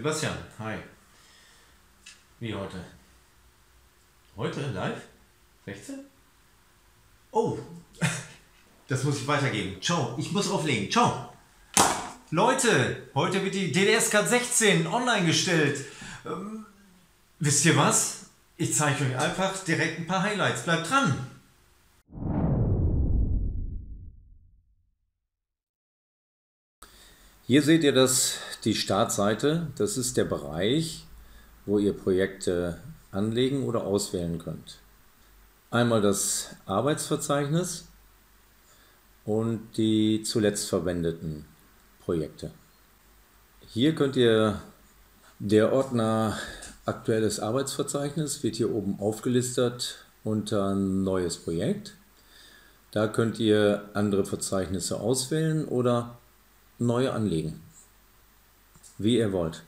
Sebastian, hi. Wie heute? Heute live? 16? Oh, das muss ich weitergeben. Ciao, ich muss auflegen. Ciao. Leute, heute wird die DDSK 16 online gestellt. Ähm, wisst ihr was? Ich zeige euch einfach direkt ein paar Highlights. Bleibt dran. Hier seht ihr das, die Startseite. Das ist der Bereich, wo ihr Projekte anlegen oder auswählen könnt. Einmal das Arbeitsverzeichnis und die zuletzt verwendeten Projekte. Hier könnt ihr der Ordner Aktuelles Arbeitsverzeichnis wird hier oben aufgelistet unter Neues Projekt. Da könnt ihr andere Verzeichnisse auswählen oder neue anlegen, wie ihr wollt.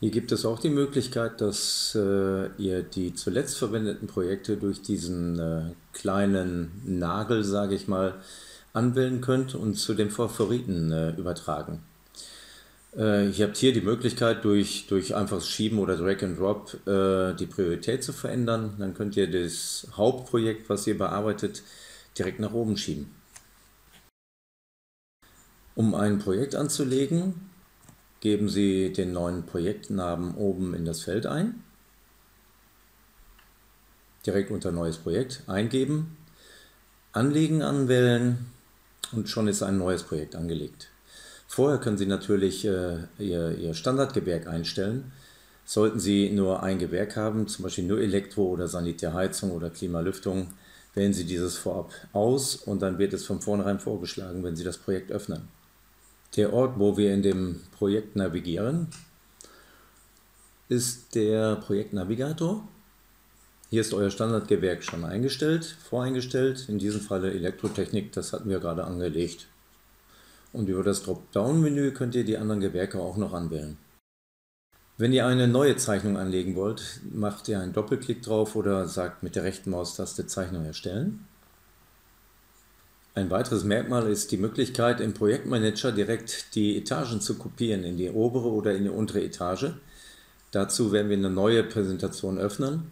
Hier gibt es auch die Möglichkeit, dass äh, ihr die zuletzt verwendeten Projekte durch diesen äh, kleinen Nagel, sage ich mal, anwählen könnt und zu den Favoriten äh, übertragen. Äh, ihr habt hier die Möglichkeit, durch, durch einfaches Schieben oder Drag and Drop äh, die Priorität zu verändern. Dann könnt ihr das Hauptprojekt, was ihr bearbeitet, direkt nach oben schieben. Um ein Projekt anzulegen, geben Sie den neuen Projektnamen oben in das Feld ein. Direkt unter Neues Projekt eingeben, Anlegen anwählen und schon ist ein neues Projekt angelegt. Vorher können Sie natürlich äh, Ihr, Ihr Standardgewerk einstellen. Sollten Sie nur ein Gewerk haben, zum Beispiel nur Elektro- oder Sanitärheizung oder Klimalüftung, wählen Sie dieses vorab aus und dann wird es von vornherein vorgeschlagen, wenn Sie das Projekt öffnen. Der Ort, wo wir in dem Projekt navigieren, ist der Projektnavigator. Hier ist euer Standardgewerk schon eingestellt, voreingestellt. In diesem Falle Elektrotechnik, das hatten wir gerade angelegt. Und über das Dropdown-Menü könnt ihr die anderen Gewerke auch noch anwählen. Wenn ihr eine neue Zeichnung anlegen wollt, macht ihr einen Doppelklick drauf oder sagt mit der rechten Maustaste Zeichnung erstellen. Ein weiteres Merkmal ist die Möglichkeit, im Projektmanager direkt die Etagen zu kopieren in die obere oder in die untere Etage. Dazu werden wir eine neue Präsentation öffnen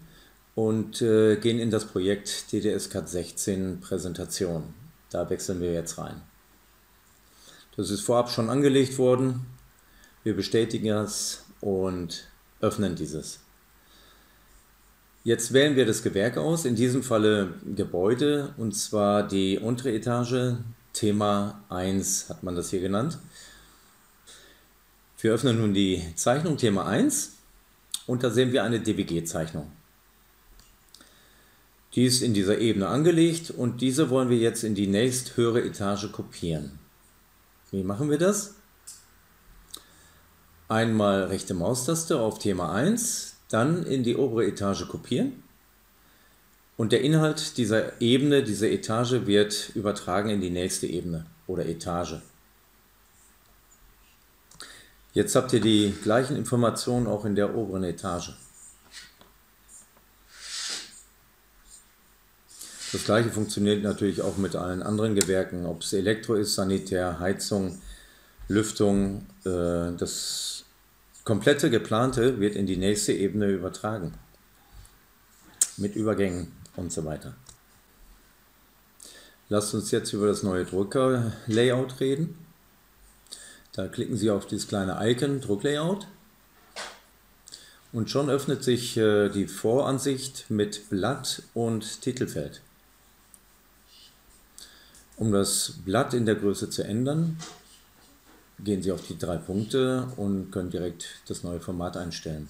und äh, gehen in das Projekt DDS-CAD 16 Präsentation. Da wechseln wir jetzt rein. Das ist vorab schon angelegt worden. Wir bestätigen das und öffnen dieses. Jetzt wählen wir das Gewerk aus, in diesem Falle Gebäude, und zwar die untere Etage, Thema 1 hat man das hier genannt. Wir öffnen nun die Zeichnung Thema 1 und da sehen wir eine DWG-Zeichnung. Die ist in dieser Ebene angelegt und diese wollen wir jetzt in die nächsthöhere Etage kopieren. Wie machen wir das? Einmal rechte Maustaste auf Thema 1, dann in die obere Etage kopieren und der Inhalt dieser Ebene, dieser Etage wird übertragen in die nächste Ebene oder Etage. Jetzt habt ihr die gleichen Informationen auch in der oberen Etage. Das gleiche funktioniert natürlich auch mit allen anderen Gewerken, ob es Elektro ist, Sanitär, Heizung, Lüftung. Äh, das komplette geplante wird in die nächste Ebene übertragen. Mit Übergängen und so weiter. Lasst uns jetzt über das neue Drucker-Layout reden. Da klicken Sie auf dieses kleine Icon Drucklayout und schon öffnet sich äh, die Voransicht mit Blatt und Titelfeld. Um das Blatt in der Größe zu ändern, gehen Sie auf die drei Punkte und können direkt das neue Format einstellen.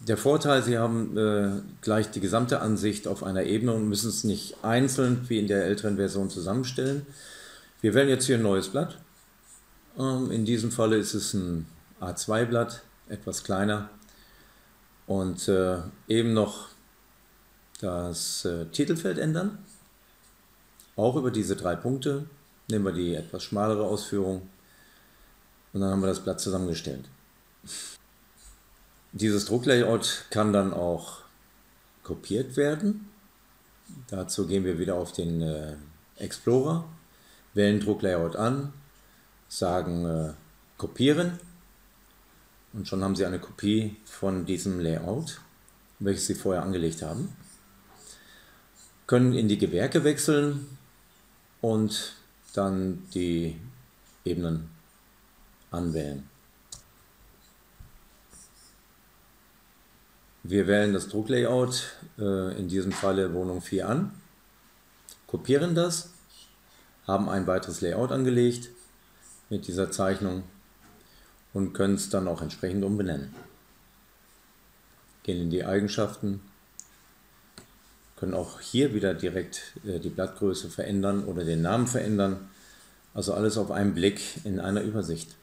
Der Vorteil, Sie haben äh, gleich die gesamte Ansicht auf einer Ebene und müssen es nicht einzeln wie in der älteren Version zusammenstellen. Wir wählen jetzt hier ein neues Blatt. Ähm, in diesem Falle ist es ein A2-Blatt, etwas kleiner. Und äh, eben noch das äh, Titelfeld ändern. Auch über diese drei Punkte Nehmen wir die etwas schmalere Ausführung und dann haben wir das Blatt zusammengestellt. Dieses Drucklayout kann dann auch kopiert werden. Dazu gehen wir wieder auf den äh, Explorer, wählen Drucklayout an, sagen äh, kopieren und schon haben Sie eine Kopie von diesem Layout, welches Sie vorher angelegt haben. Können in die Gewerke wechseln und dann die Ebenen anwählen. Wir wählen das Drucklayout, äh, in diesem Falle Wohnung 4 an, kopieren das, haben ein weiteres Layout angelegt mit dieser Zeichnung und können es dann auch entsprechend umbenennen. Gehen in die Eigenschaften, können auch hier wieder direkt äh, die Blattgröße verändern oder den Namen verändern. Also alles auf einen Blick in einer Übersicht.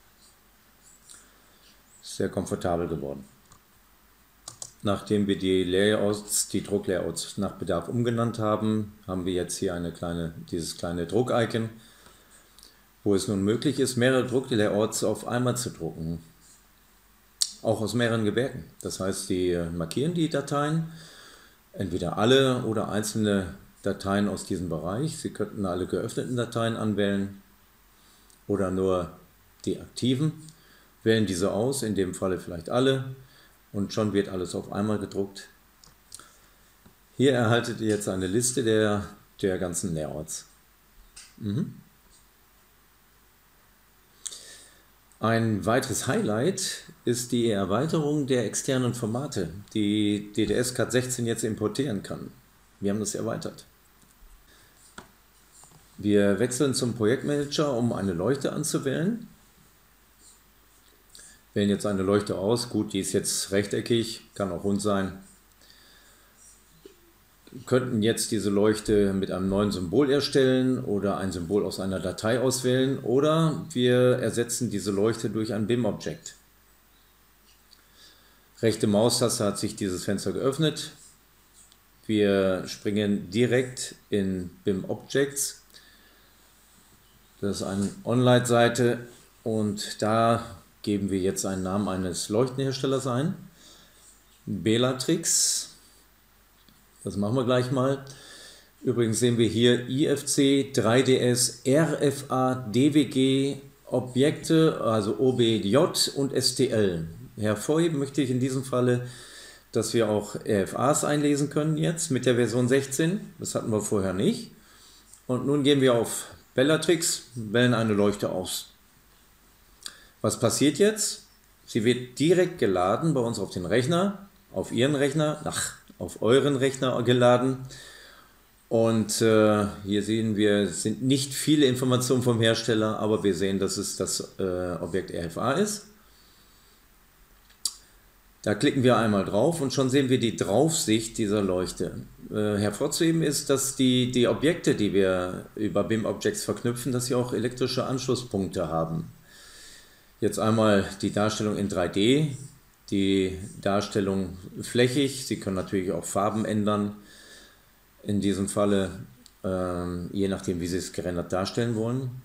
Sehr komfortabel geworden. Nachdem wir die Layouts, die Drucklayouts nach Bedarf umgenannt haben, haben wir jetzt hier eine kleine, dieses kleine Druck-Icon, wo es nun möglich ist, mehrere Drucklayouts auf einmal zu drucken. Auch aus mehreren Gewerken. Das heißt, die markieren die Dateien, entweder alle oder einzelne Dateien aus diesem Bereich. Sie könnten alle geöffneten Dateien anwählen oder nur die aktiven. Wählen diese aus, in dem Falle vielleicht alle und schon wird alles auf einmal gedruckt. Hier erhaltet ihr jetzt eine Liste der, der ganzen Layouts. Mhm. Ein weiteres Highlight ist die Erweiterung der externen Formate, die DDS Cat 16 jetzt importieren kann. Wir haben das erweitert. Wir wechseln zum Projektmanager, um eine Leuchte anzuwählen wählen jetzt eine Leuchte aus. Gut, die ist jetzt rechteckig, kann auch rund sein. Könnten jetzt diese Leuchte mit einem neuen Symbol erstellen oder ein Symbol aus einer Datei auswählen oder wir ersetzen diese Leuchte durch ein BIM-Objekt. Rechte Maustaste hat sich dieses Fenster geöffnet. Wir springen direkt in BIM Objects. Das ist eine Online-Seite und da geben wir jetzt einen Namen eines Leuchtenherstellers ein. Bellatrix. Das machen wir gleich mal. Übrigens sehen wir hier IFC, 3DS, RFA, DWG, Objekte, also OBJ und STL. Hervorheben möchte ich in diesem Falle, dass wir auch RFAs einlesen können jetzt mit der Version 16. Das hatten wir vorher nicht. Und nun gehen wir auf Bellatrix, wählen eine Leuchte aus. Was passiert jetzt? Sie wird direkt geladen bei uns auf den Rechner, auf Ihren Rechner, ach, auf euren Rechner geladen. Und äh, hier sehen wir, es sind nicht viele Informationen vom Hersteller, aber wir sehen, dass es das äh, Objekt RFA ist. Da klicken wir einmal drauf und schon sehen wir die Draufsicht dieser Leuchte. Äh, hervorzuheben ist, dass die, die Objekte, die wir über BIM-Objects verknüpfen, dass sie auch elektrische Anschlusspunkte haben. Jetzt einmal die Darstellung in 3D, die Darstellung flächig. Sie können natürlich auch Farben ändern. In diesem Falle, ähm, je nachdem, wie Sie es gerendert darstellen wollen.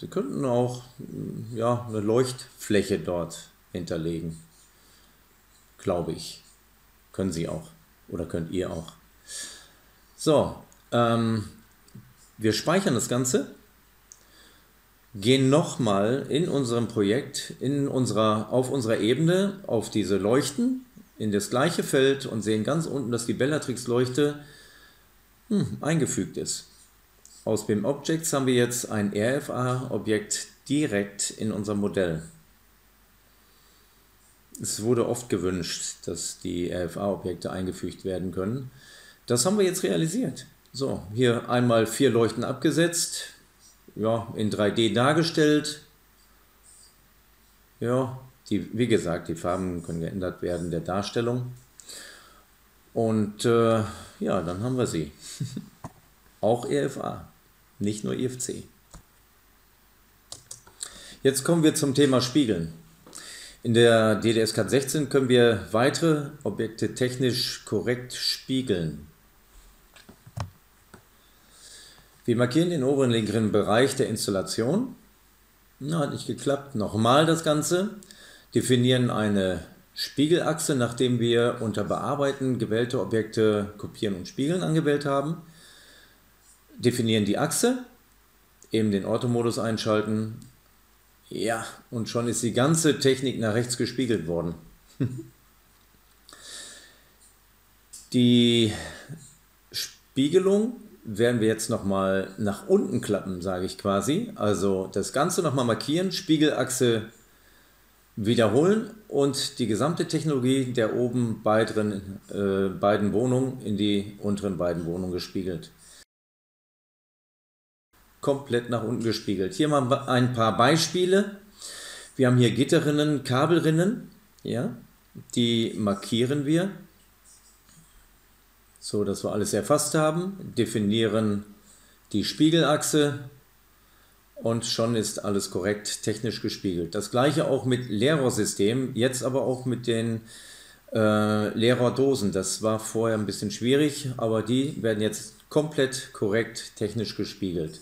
Sie könnten auch ja, eine Leuchtfläche dort hinterlegen. Glaube ich. Können Sie auch. Oder könnt ihr auch. So, ähm, wir speichern das Ganze gehen nochmal in unserem Projekt, in unserer, auf unserer Ebene, auf diese Leuchten, in das gleiche Feld und sehen ganz unten, dass die Bellatrix-Leuchte hm, eingefügt ist. Aus BIM Objects haben wir jetzt ein RFA-Objekt direkt in unserem Modell. Es wurde oft gewünscht, dass die RFA-Objekte eingefügt werden können. Das haben wir jetzt realisiert. So, hier einmal vier Leuchten abgesetzt, ja, in 3D dargestellt. Ja, die, wie gesagt, die Farben können geändert werden der Darstellung. Und äh, ja, dann haben wir sie. Auch RFA, nicht nur IFC. Jetzt kommen wir zum Thema Spiegeln. In der DDS-Cat 16 können wir weitere Objekte technisch korrekt spiegeln. Wir markieren den oberen linken Bereich der Installation. Na, hat nicht geklappt. Nochmal das Ganze. Definieren eine Spiegelachse, nachdem wir unter Bearbeiten gewählte Objekte kopieren und spiegeln angewählt haben. Definieren die Achse, eben den Orthomodus einschalten, Ja, und schon ist die ganze Technik nach rechts gespiegelt worden. die Spiegelung werden wir jetzt nochmal nach unten klappen, sage ich quasi. Also das Ganze nochmal markieren, Spiegelachse wiederholen und die gesamte Technologie der oben beiden, äh, beiden Wohnungen in die unteren beiden Wohnungen gespiegelt komplett nach unten gespiegelt. Hier mal ein paar Beispiele. Wir haben hier Gitterrinnen, Kabelrinnen, ja, die markieren wir, so dass wir alles erfasst haben, definieren die Spiegelachse und schon ist alles korrekt technisch gespiegelt. Das gleiche auch mit Lehrersystemen, jetzt aber auch mit den äh, Lehrerdosen. Das war vorher ein bisschen schwierig, aber die werden jetzt komplett korrekt technisch gespiegelt.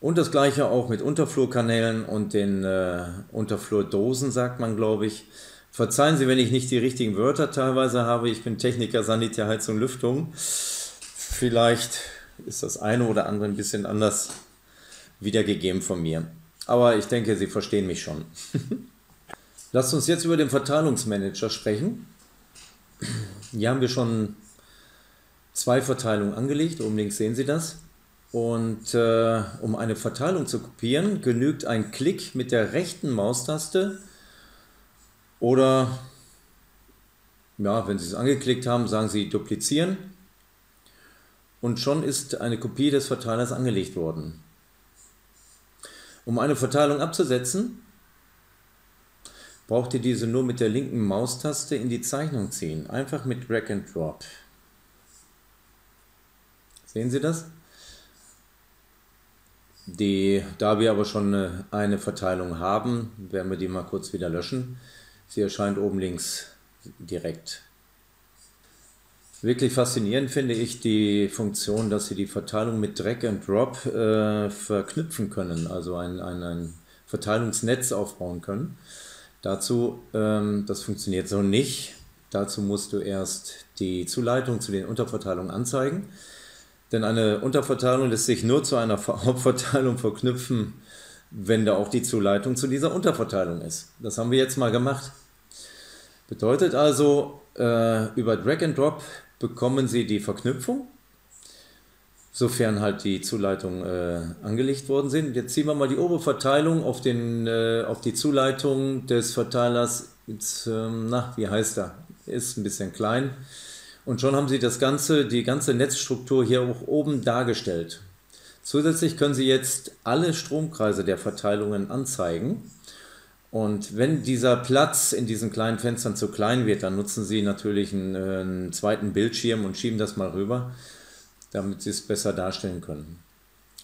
Und das gleiche auch mit Unterflurkanälen und den äh, Unterflurdosen, sagt man, glaube ich. Verzeihen Sie, wenn ich nicht die richtigen Wörter teilweise habe. Ich bin Techniker Sanitär, Heizung, Lüftung. Vielleicht ist das eine oder andere ein bisschen anders wiedergegeben von mir. Aber ich denke, Sie verstehen mich schon. Lasst uns jetzt über den Verteilungsmanager sprechen. Hier haben wir schon zwei Verteilungen angelegt. Oben links sehen Sie das. Und äh, um eine Verteilung zu kopieren, genügt ein Klick mit der rechten Maustaste oder, ja, wenn Sie es angeklickt haben, sagen Sie duplizieren und schon ist eine Kopie des Verteilers angelegt worden. Um eine Verteilung abzusetzen, braucht ihr diese nur mit der linken Maustaste in die Zeichnung ziehen. Einfach mit Drag and Drop. Sehen Sie das? Die, da wir aber schon eine, eine Verteilung haben, werden wir die mal kurz wieder löschen. Sie erscheint oben links direkt. Wirklich faszinierend finde ich die Funktion, dass Sie die Verteilung mit Drag and Drop äh, verknüpfen können, also ein, ein, ein Verteilungsnetz aufbauen können. Dazu, ähm, das funktioniert so nicht. Dazu musst du erst die Zuleitung zu den Unterverteilungen anzeigen. Denn eine Unterverteilung lässt sich nur zu einer Hauptverteilung verknüpfen, wenn da auch die Zuleitung zu dieser Unterverteilung ist. Das haben wir jetzt mal gemacht. Bedeutet also, äh, über Drag and Drop bekommen Sie die Verknüpfung, sofern halt die Zuleitungen äh, angelegt worden sind. Jetzt ziehen wir mal die Oberverteilung auf, den, äh, auf die Zuleitung des Verteilers. Jetzt, ähm, na, wie heißt er? Ist ein bisschen klein. Und schon haben Sie das ganze, die ganze Netzstruktur hier auch oben dargestellt. Zusätzlich können Sie jetzt alle Stromkreise der Verteilungen anzeigen. Und wenn dieser Platz in diesen kleinen Fenstern zu klein wird, dann nutzen Sie natürlich einen, einen zweiten Bildschirm und schieben das mal rüber, damit Sie es besser darstellen können.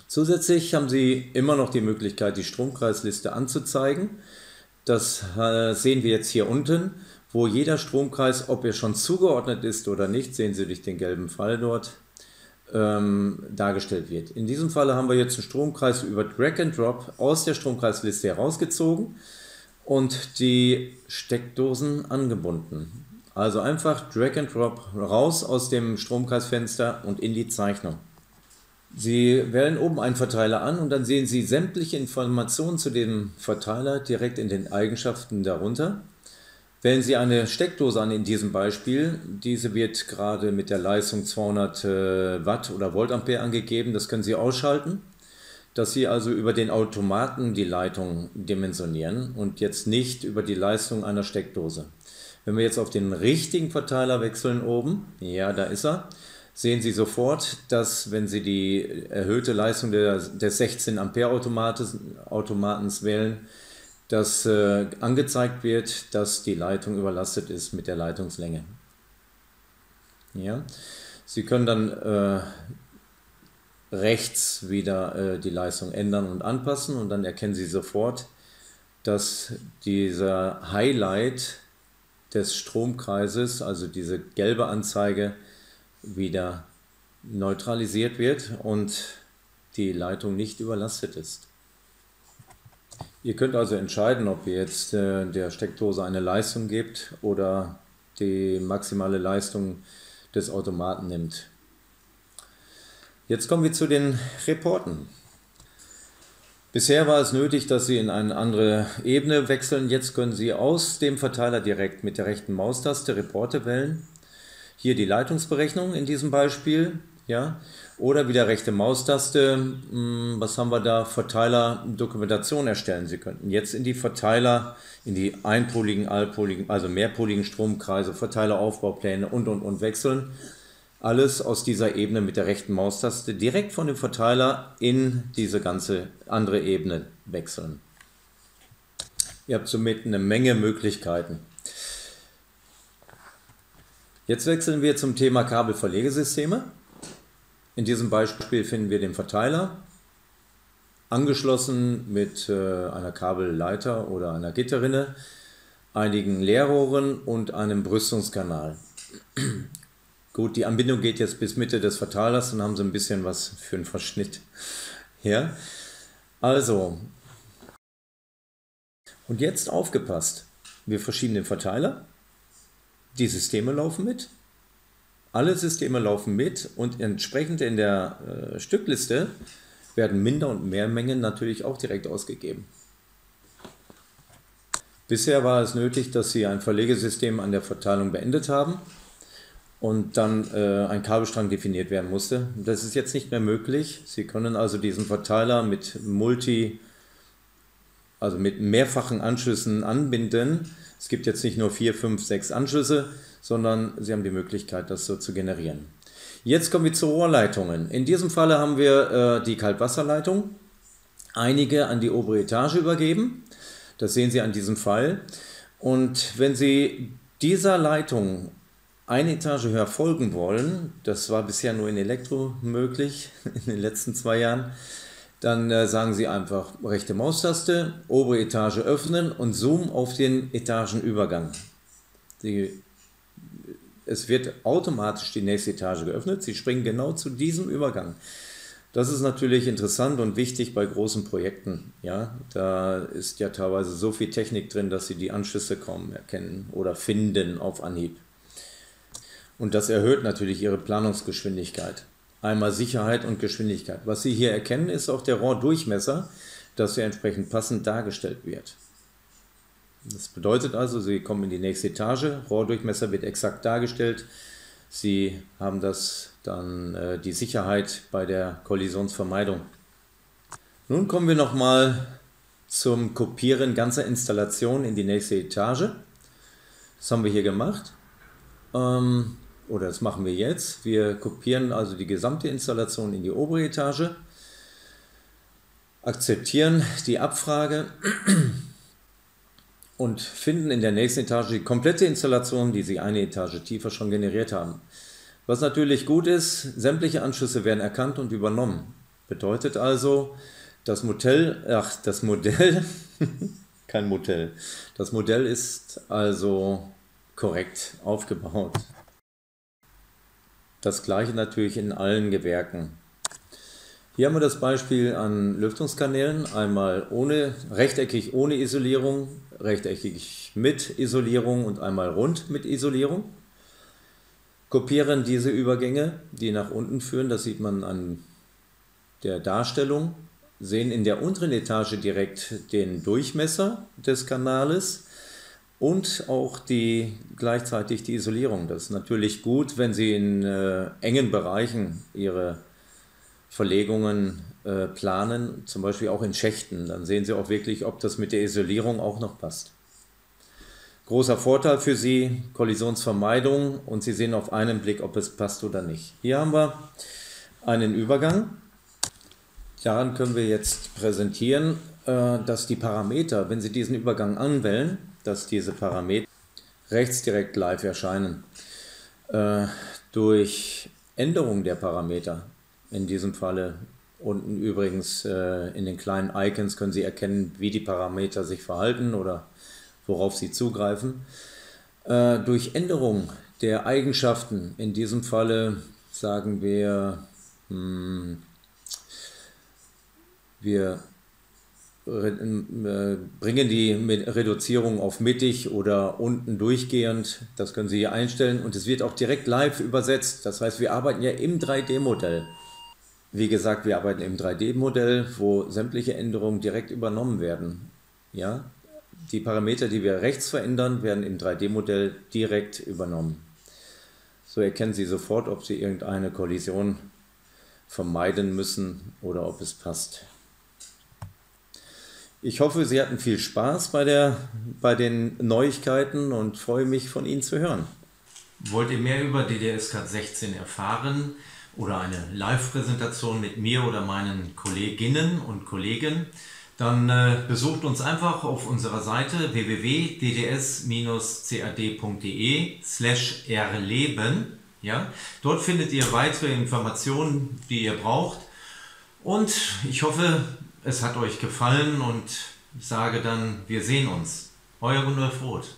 Zusätzlich haben Sie immer noch die Möglichkeit, die Stromkreisliste anzuzeigen. Das äh, sehen wir jetzt hier unten wo jeder Stromkreis, ob er schon zugeordnet ist oder nicht, sehen Sie durch den gelben Pfeil dort, ähm, dargestellt wird. In diesem Falle haben wir jetzt einen Stromkreis über Drag and Drop aus der Stromkreisliste herausgezogen und die Steckdosen angebunden. Also einfach Drag and Drop raus aus dem Stromkreisfenster und in die Zeichnung. Sie wählen oben einen Verteiler an und dann sehen Sie sämtliche Informationen zu dem Verteiler direkt in den Eigenschaften darunter. Wählen Sie eine Steckdose an in diesem Beispiel. Diese wird gerade mit der Leistung 200 äh, Watt oder Voltampere angegeben. Das können Sie ausschalten, dass Sie also über den Automaten die Leitung dimensionieren und jetzt nicht über die Leistung einer Steckdose. Wenn wir jetzt auf den richtigen Verteiler wechseln oben, ja, da ist er, sehen Sie sofort, dass wenn Sie die erhöhte Leistung der, des 16 Ampere Automatens wählen, dass äh, angezeigt wird, dass die Leitung überlastet ist mit der Leitungslänge. Ja? Sie können dann äh, rechts wieder äh, die Leistung ändern und anpassen und dann erkennen Sie sofort, dass dieser Highlight des Stromkreises, also diese gelbe Anzeige, wieder neutralisiert wird und die Leitung nicht überlastet ist. Ihr könnt also entscheiden, ob ihr jetzt äh, der Steckdose eine Leistung gebt oder die maximale Leistung des Automaten nimmt. Jetzt kommen wir zu den Reporten. Bisher war es nötig, dass Sie in eine andere Ebene wechseln. Jetzt können Sie aus dem Verteiler direkt mit der rechten Maustaste Reporte wählen. Hier die Leitungsberechnung in diesem Beispiel. Ja, oder wieder rechte Maustaste, hm, was haben wir da? Verteiler Dokumentation erstellen. Sie könnten jetzt in die Verteiler, in die einpoligen, allpoligen, also mehrpoligen Stromkreise, Verteileraufbaupläne und und und wechseln alles aus dieser Ebene mit der rechten Maustaste direkt von dem Verteiler in diese ganze andere Ebene wechseln. Ihr habt somit eine Menge Möglichkeiten. Jetzt wechseln wir zum Thema Kabelverlegesysteme. In diesem Beispiel finden wir den Verteiler, angeschlossen mit äh, einer Kabelleiter oder einer Gitterrinne, einigen Leerrohren und einem Brüstungskanal. Gut, die Anbindung geht jetzt bis Mitte des Verteilers, dann haben sie ein bisschen was für einen Verschnitt. Ja, also. Und jetzt aufgepasst. Wir verschieben den Verteiler. Die Systeme laufen mit. Alle Systeme laufen mit und entsprechend in der äh, Stückliste werden Minder- und Mehrmengen natürlich auch direkt ausgegeben. Bisher war es nötig, dass Sie ein Verlegesystem an der Verteilung beendet haben und dann äh, ein Kabelstrang definiert werden musste. Das ist jetzt nicht mehr möglich. Sie können also diesen Verteiler mit Multi, also mit mehrfachen Anschlüssen anbinden. Es gibt jetzt nicht nur vier, fünf, sechs Anschlüsse, sondern Sie haben die Möglichkeit, das so zu generieren. Jetzt kommen wir zu Rohrleitungen. In diesem Falle haben wir äh, die Kaltwasserleitung, einige an die obere Etage übergeben. Das sehen Sie an diesem Fall. Und wenn Sie dieser Leitung eine Etage höher folgen wollen, das war bisher nur in Elektro möglich in den letzten zwei Jahren, dann äh, sagen Sie einfach rechte Maustaste, obere Etage öffnen und zoom auf den Etagenübergang. Die, es wird automatisch die nächste Etage geöffnet. Sie springen genau zu diesem Übergang. Das ist natürlich interessant und wichtig bei großen Projekten. Ja, da ist ja teilweise so viel Technik drin, dass Sie die Anschlüsse kaum erkennen oder finden auf Anhieb. Und das erhöht natürlich Ihre Planungsgeschwindigkeit. Einmal Sicherheit und Geschwindigkeit. Was Sie hier erkennen, ist auch der Rohrdurchmesser, dass er entsprechend passend dargestellt wird. Das bedeutet also, Sie kommen in die nächste Etage, Rohrdurchmesser wird exakt dargestellt. Sie haben das dann äh, die Sicherheit bei der Kollisionsvermeidung. Nun kommen wir nochmal zum Kopieren ganzer Installationen in die nächste Etage. Das haben wir hier gemacht. Ähm, oder das machen wir jetzt. Wir kopieren also die gesamte Installation in die obere Etage, akzeptieren die Abfrage und finden in der nächsten Etage die komplette Installation, die Sie eine Etage tiefer schon generiert haben. Was natürlich gut ist, sämtliche Anschlüsse werden erkannt und übernommen. Bedeutet also, das Modell, ach, das Modell, kein Modell, das Modell ist also korrekt aufgebaut. Das gleiche natürlich in allen Gewerken. Hier haben wir das Beispiel an Lüftungskanälen, einmal ohne, rechteckig ohne Isolierung, rechteckig mit Isolierung und einmal rund mit Isolierung. Kopieren diese Übergänge, die nach unten führen, das sieht man an der Darstellung, sehen in der unteren Etage direkt den Durchmesser des Kanales und auch die, gleichzeitig die Isolierung. Das ist natürlich gut, wenn Sie in äh, engen Bereichen Ihre Verlegungen äh, planen, zum Beispiel auch in Schächten. Dann sehen Sie auch wirklich, ob das mit der Isolierung auch noch passt. Großer Vorteil für Sie, Kollisionsvermeidung und Sie sehen auf einen Blick, ob es passt oder nicht. Hier haben wir einen Übergang. Daran können wir jetzt präsentieren, äh, dass die Parameter, wenn Sie diesen Übergang anwählen, dass diese Parameter rechts direkt live erscheinen. Äh, durch Änderung der Parameter, in diesem Falle unten übrigens äh, in den kleinen Icons können Sie erkennen, wie die Parameter sich verhalten oder worauf sie zugreifen. Äh, durch Änderung der Eigenschaften, in diesem Falle sagen wir, mh, hm, wir bringen die Reduzierung auf mittig oder unten durchgehend. Das können Sie hier einstellen und es wird auch direkt live übersetzt. Das heißt, wir arbeiten ja im 3D-Modell. Wie gesagt, wir arbeiten im 3D-Modell, wo sämtliche Änderungen direkt übernommen werden. Ja? Die Parameter, die wir rechts verändern, werden im 3D-Modell direkt übernommen. So erkennen Sie sofort, ob Sie irgendeine Kollision vermeiden müssen oder ob es passt. Ich hoffe, Sie hatten viel Spaß bei, der, bei den Neuigkeiten und freue mich, von Ihnen zu hören. Wollt ihr mehr über DDS-Cat 16 erfahren oder eine Live-Präsentation mit mir oder meinen Kolleginnen und Kollegen? Dann äh, besucht uns einfach auf unserer Seite www.dds-cad.de slash erleben. Ja? Dort findet ihr weitere Informationen, die ihr braucht. Und ich hoffe, es hat euch gefallen und sage dann, wir sehen uns. Euer Rudolf Roth.